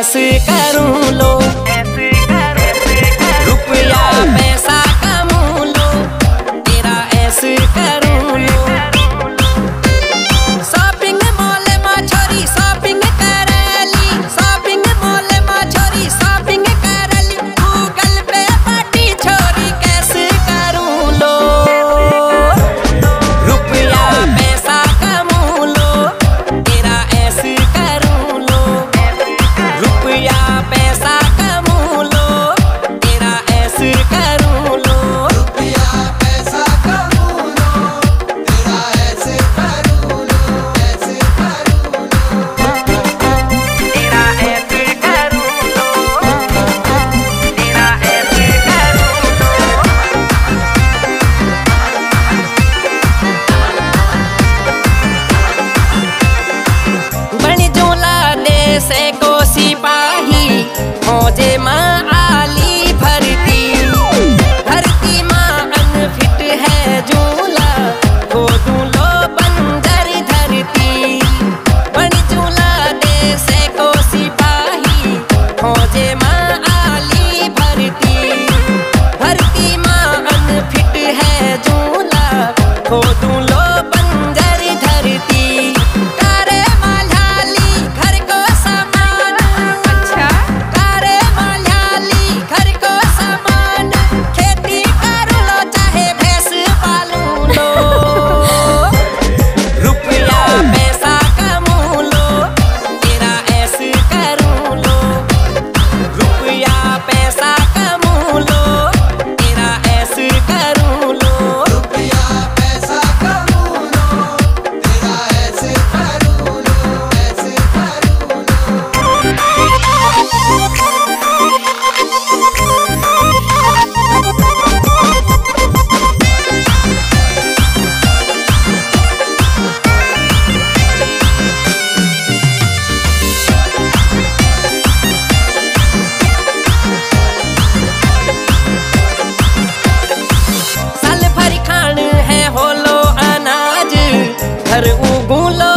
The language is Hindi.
कैसे करूँ लो। से को सिपाही मौजे माँ está bola